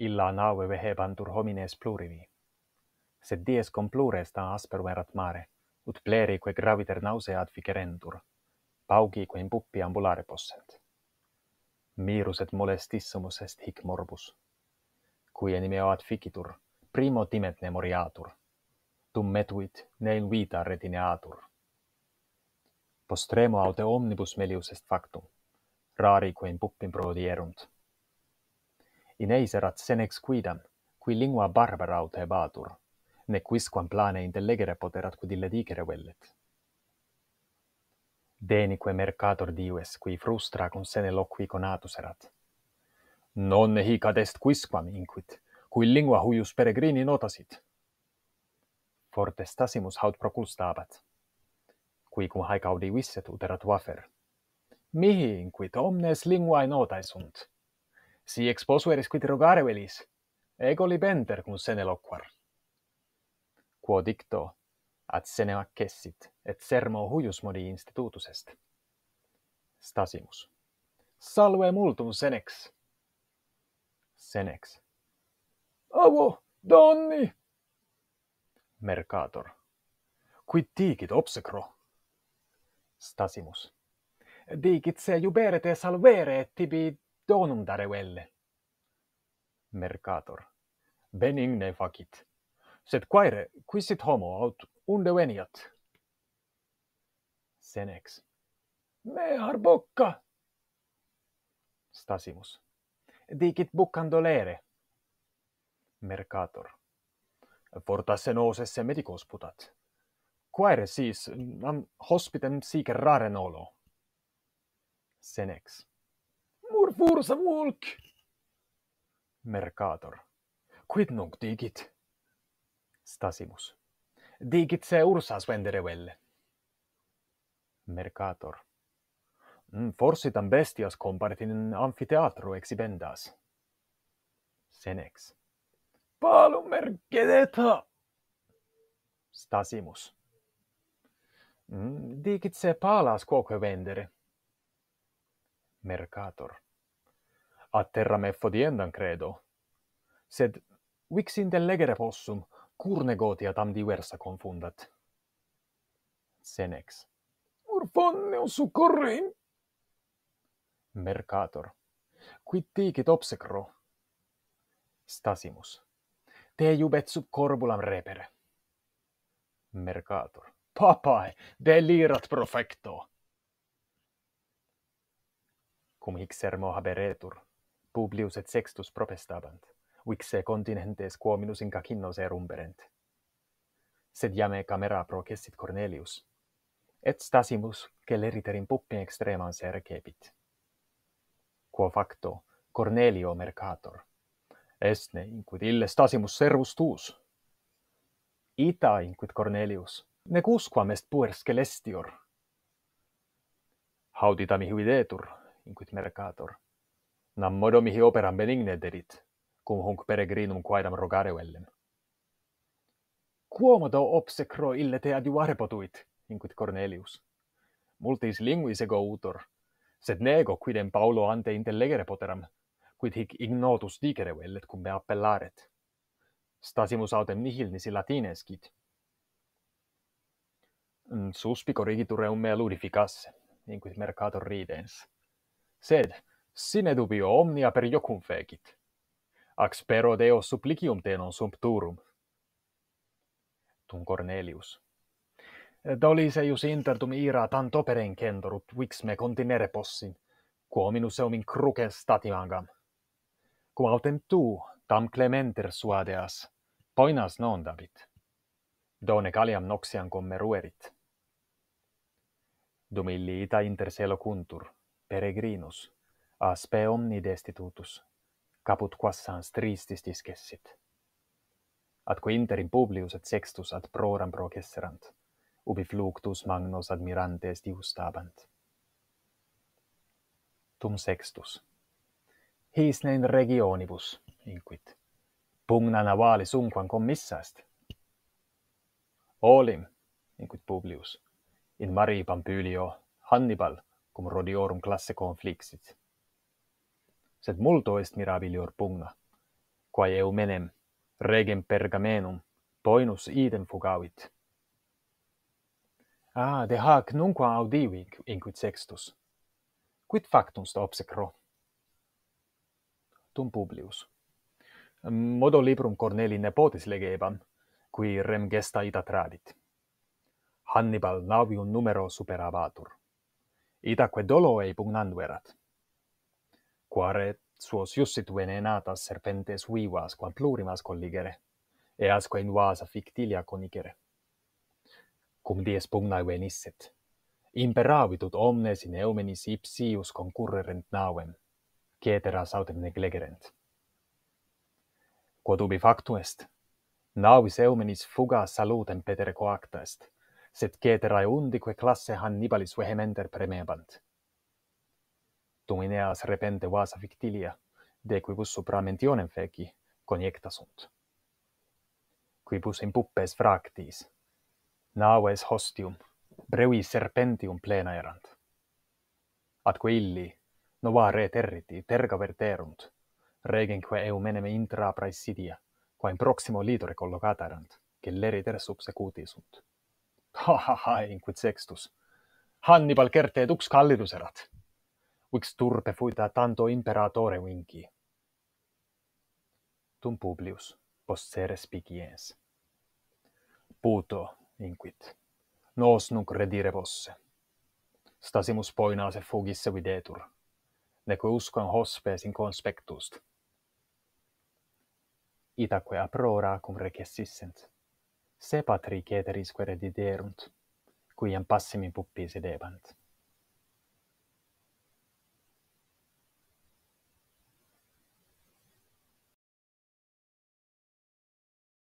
illa nave vehebantur homines plurivi. Sed dies complure sta asperum erat mare, ut plerique graviter nausea adficerentur, paucique in puppi ambulare possent. Mirus et molestissimus est hic morbus, qui enimeo adficitur, primo timet ne moriatur, Tum metuit ne in vita retineatur. Postremo aute omnibus melius est factum, rarique in puppim prodierunt, in eiserat senex quidam, qui lingua barbara aut hebatur, ne quisquam plane intellegere poterat quid ille dicere vellet. Denique mercator dives, qui frustra con sene loqui conatus erat. Non hic ad est quisquam, inquit, cui lingua huius peregrini notasit. Forte stasimus haut proculstabat. Qui cum haec audi visset uterat wafer. Mihi, inquit, omnes linguae notae sunt si ex posueris quid rogare velis, ego libenter cum sene loquar. Quo dicto, ad sene accessit, et sermo huius modi institutus est. Stasimus. Salve multum senex. Senex. Avo, donni! Mercator. Quid dicit obsecro? Stasimus. Dicit se jubere te salvere et tibi donum dare velle. Mercator. Benigne facit. Sed quaere, quisit homo aut unde veniat? Senex. Me arbocca! Stasimus. Dicit buccan dolere. Mercator. Fortasse noosesse medicos putat. Quaere siis, nam hospitem sic rare nolo. Senex per forsa vulc. Mercator. Quid nunc digit? Stasimus. Digit se ursas vendere velle. Mercator. Mm, forsi tam bestias comparet in amfiteatro exhibendas. Senex. Palum mercedeta! Stasimus. Mm, Dicit se palas quoque vendere. Mercator a terra me fodiendam credo. Sed vix intellegere possum, cur negotia tam diversa confundat. Senex. Urponeo succorrim! Mercator. Quid dicit obsecro? Stasimus. Te jubet sub corbulam repere. Mercator. Papae, delirat profecto! Cum hic sermo haberetur, Publius et Sextus propestabant, vixe continentes quo minus in cacinnos erumberent. Sed iame camera processit Cornelius, et stasimus celeriter in puppi extremans ercepit. Quo facto Cornelio mercator, esne inquid ille stasimus servus tuus. Ita inquid Cornelius, ne cusquam est puer scelestior. Haudita mihi videtur, inquit mercator, nam modo mihi operam benigne dedit, cum hunc peregrinum quaedam rogare vellem. Quomodo obsecro ille te adiuare potuit, inquit Cornelius. Multis linguis ego utor, sed nego quidem Paulo ante intellegere poteram, quid hic ignotus dicere vellet cum me appellaret. Stasimus autem nihil nisi latinescit. Suspico rigitur eum me ludificasse, inquit mercator ridens. Sed, sine dubio omnia per iocum fecit. Ac spero Deo supplicium te non sumpturum. Tum Cornelius. Dolis eius inter tum ira tant per encendorup vix me continere possin, quominus eum in cruces statimangam. Cum autem tu, tam clementer suadeas, poinas non dabit. Done caliam noxian commeruerit. Dum illita inter selo cuntur, peregrinus, a spe omni destitutus, caput quas sans tristis discessit. Atque interim Publius et Sextus ad proram processerant, ubi fluctus magnos admirantes diustabant. Tum Sextus. His nein regionibus, inquit. Pugna navalis unquam commissast. Olim, inquit Publius, in Mari Pampylio, Hannibal, cum rodiorum classe conflixit sed multo est mirabilior pugna. Quae eumenem, regem pergamenum, poinus idem fugavit. Ah, de hac nunqua audivi, inquit sextus. Quid factum sta obsecro? Tum Publius. Modo librum Corneli nepotis legebam, qui rem gesta ita tradit. Hannibal navium numero superabatur. Itaque dolo ei pugnanduerat quare suos iussit venenatas serpentes vivas, quam plurimas colligere, asque in vasa fictilia conicere. Cum dies pugnae venisset, imperavitut omnes in eumenis ipsius concurrerent navem, ceteras autem neglegerent. Quod ubi factu est, navis eumenis fuga salutem petere coacta est, sed ceterae undique classe Hannibalis vehementer premebant domineas repente vasa fictilia, de quibus supra mentionem feci, coniecta sunt. Quibus in puppes fractis, naves hostium, brevi serpentium plena erant. Atque illi, novare territi, terga verterunt, regenque eumeneme intra praesidia, qua in proximo litore collocata erant, celleriter subsecuti sunt. Ha ha ha, inquit sextus, Hannibal certe tuks callidus erat vix turpe fuita tanto imperatore vinci. Tum Publius possere spiciens. Puto, inquit, nos nunc redire posse. Stasimus poina se fugisse videtur, neque usquam hospes in conspectust. Itaque aprora cum recessissent. Se patri ceterisque rediderunt, quiam passimi puppis sedebant.